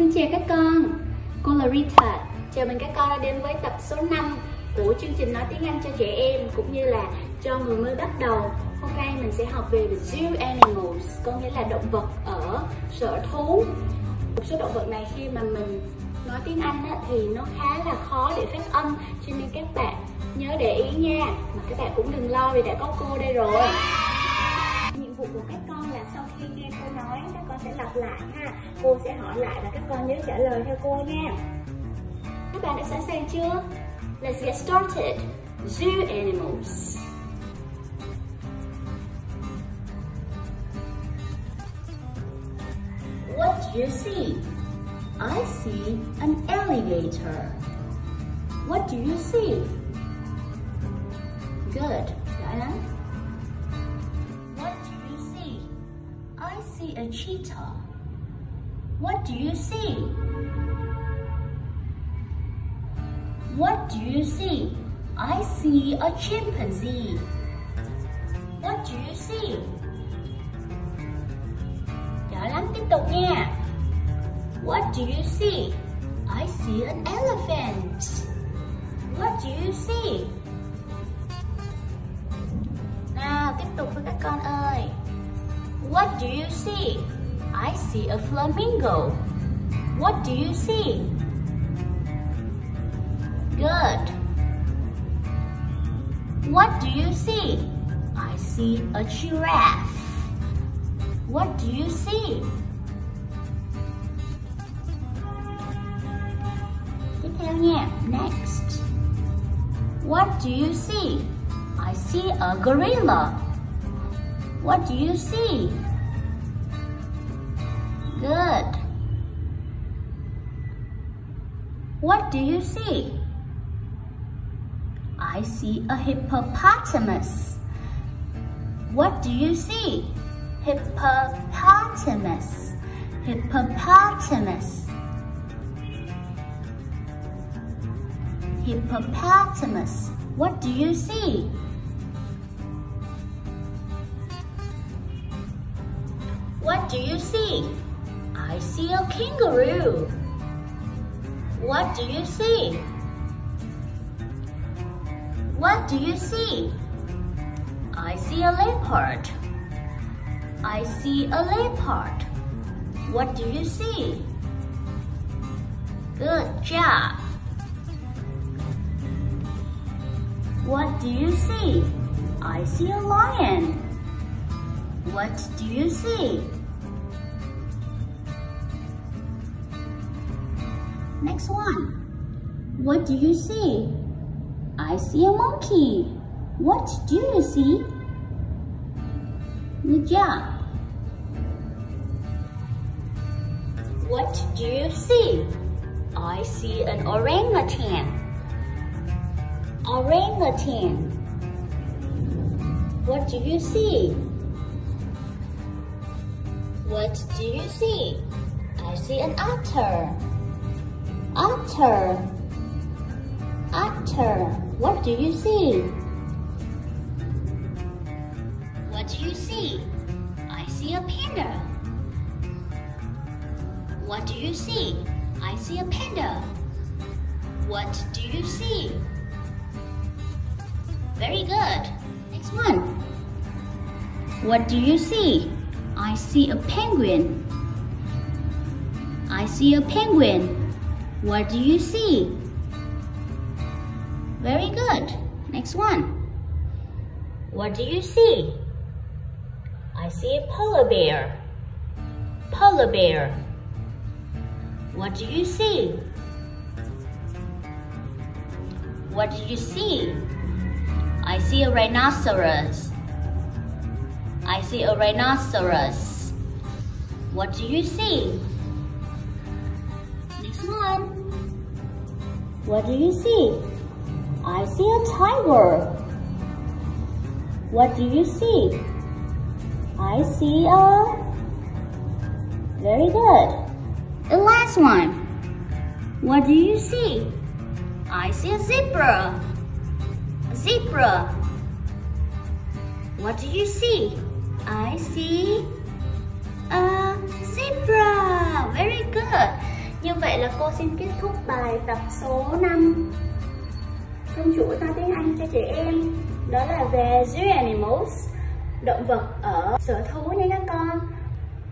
Xin chào các con, cô là Rita. Chào mừng các con đã đến với tập số 5 của chương trình nói tiếng Anh cho trẻ em cũng như là cho người mới bắt đầu. Hôm nay mình sẽ học về the zoo animals, có nghĩa là động vật ở sở thú. Một số động vật này khi mà mình nói tiếng Anh á, thì nó khá là khó để phát âm cho nên các bạn nhớ để ý nha. Mà các bạn cũng đừng lo vì đã có cô đây rồi vụ của các con là sau khi nghe cô nói, các con sẽ lặp lại ha cô sẽ hỏi lại và các con nhớ trả lời theo cô nha các bạn đã sẵn sàng chưa let's get started zoo animals What do you see? I see an alligator. What do you see? Good. Diana? The cheetah. What do you see? What do you see? I see a chimpanzee. What do you see? Giỏi lắm, tiếp tục nha. What do you see? I see an elephant. What do you see? Nào, tiếp tục với các con ơi. What do you see? I see a flamingo. What do you see? Good. What do you see? I see a giraffe. What do you see? Next. What do you see? I see a gorilla. What do you see? Good. What do you see? I see a hippopotamus. What do you see? Hippopotamus. Hippopotamus. Hippopotamus. What do you see? What do you see? I see a kangaroo. What do you see? What do you see? I see a leopard. I see a leopard. What do you see? Good job. What do you see? I see a lion. What do you see? Next one. What do you see? I see a monkey. What do you see? Good job. What do you see? I see an orangutan. Orangutan. What do you see? What do you see? I see an otter. Otter. Otter. What do you see? What do you see? I see a panda. What do you see? I see a panda. What do you see? Very good. Next one. What do you see? I see a penguin. I see a penguin. What do you see? Very good. Next one. What do you see? I see a polar bear. Polar bear. What do you see? What do you see? I see a rhinoceros. I see a rhinoceros. What do you see? One. What do you see? I see a tiger. What do you see? I see a... Very good. The last one. What do you see? I see a zebra. A zebra. What do you see? I see a zebra. Very good. Như vậy là cô xin kết thúc bài tập số 5 trong chuỗi ta tiếng Anh cho trẻ em. Đó là về zoo animals, Động vật ở sở thú nha các con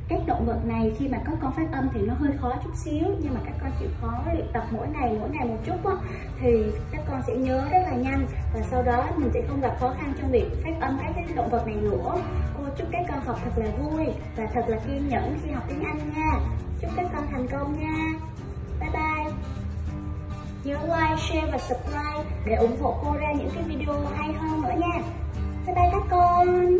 các động vật này khi mà các con phát âm thì nó hơi khó chút xíu nhưng mà các con chịu khó luyện tập mỗi ngày mỗi ngày một chút á, thì các con sẽ nhớ rất là nhanh. Và sau đó mình sẽ không gặp khó khăn trong việc phát âm các cái động vật này nữa. Cô chúc các con học thật là vui và thật là kiên nhẫn khi học tiếng Anh nha. Chúc các con thành công nha. Bye bye. Nhớ like, share và subscribe để ủng hộ cô ra những cái video hay hơn nữa nha. Bye bye các con.